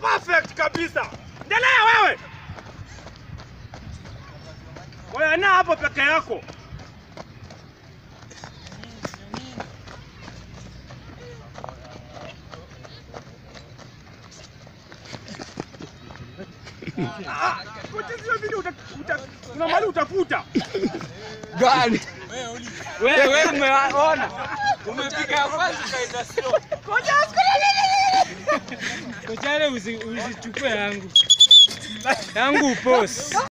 perfect kabisa. Endelea wewe. Wewe na hapo peke yako. Kuna mali utafuta. Gani? Wewe wewe umeona? Umepiga kwanza kaenda sio. Kocha uchale usichukwe yangu yangu uposi